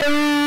Bye.